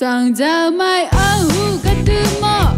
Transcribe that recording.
Sang jamai ahu katumo